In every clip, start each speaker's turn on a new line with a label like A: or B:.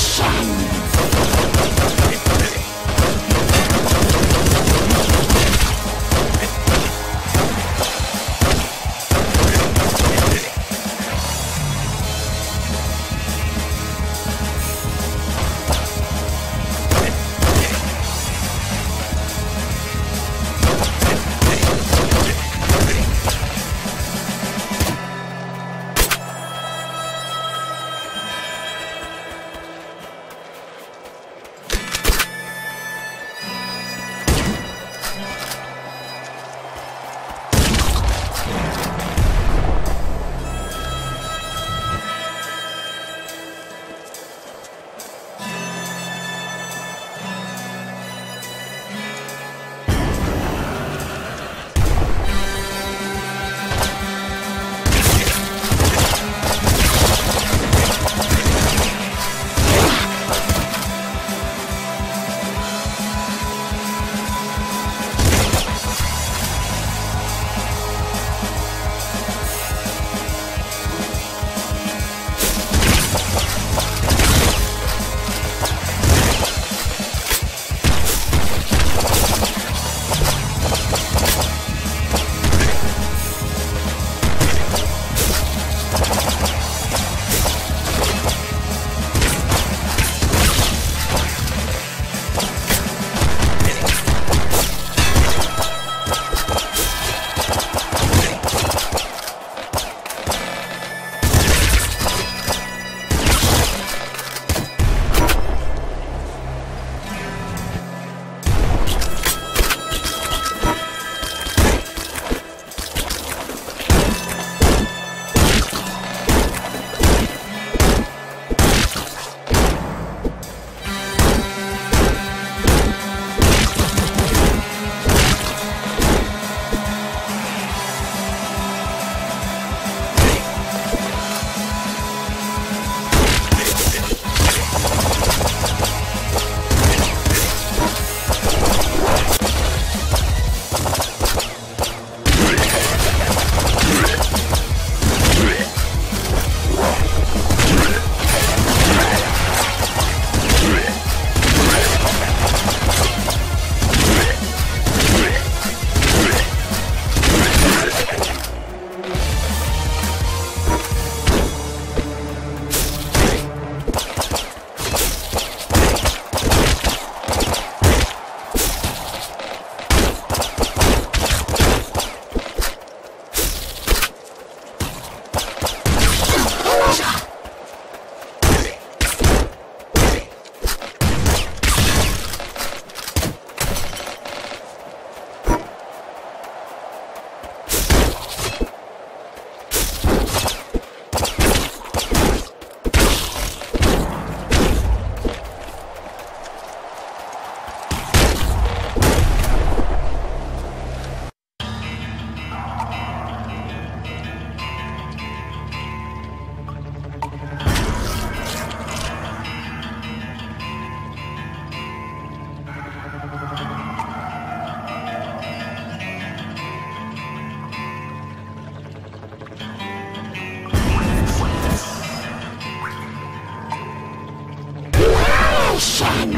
A: shine. Wilson!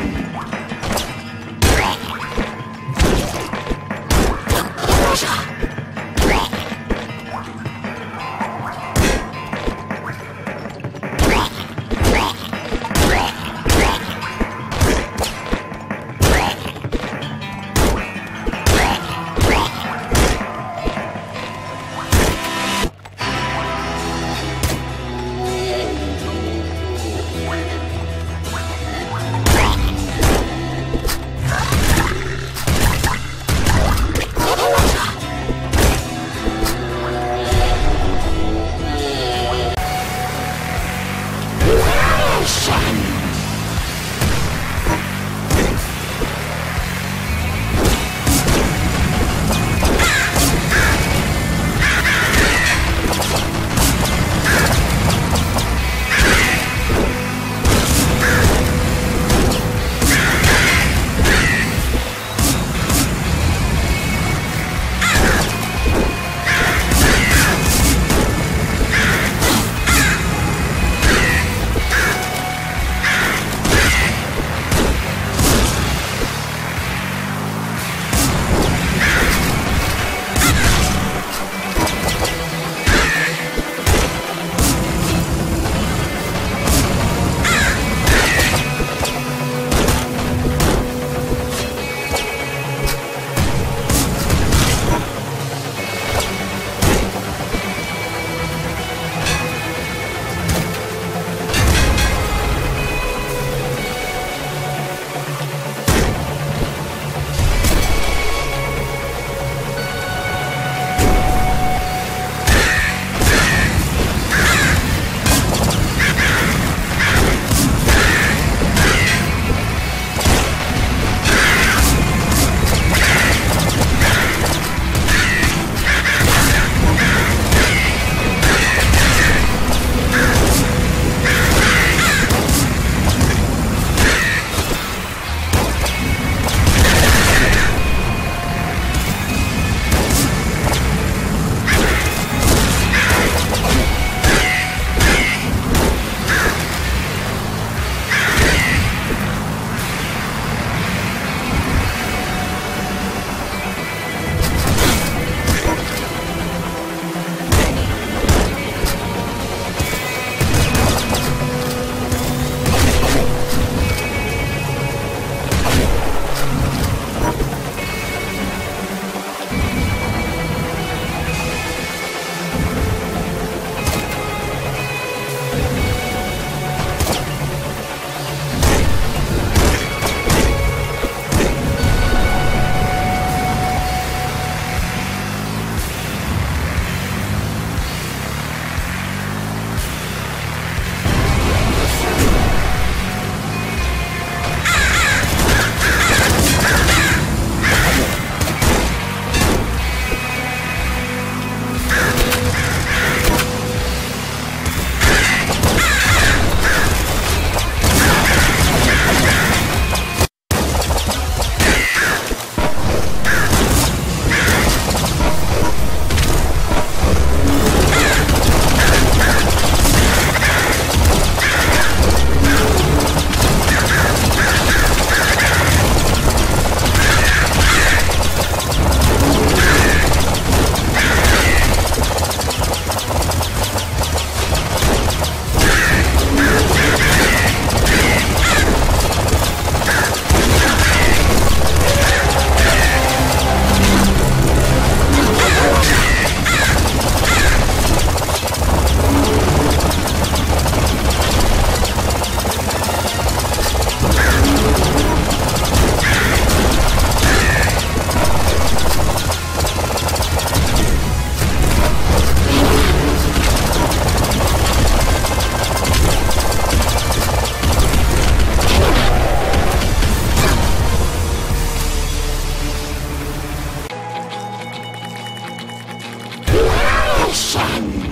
A: s a